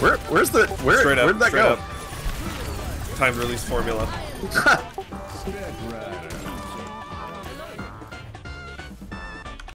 Where, where's the, where, Straight up. where'd that go? Up. Time release formula.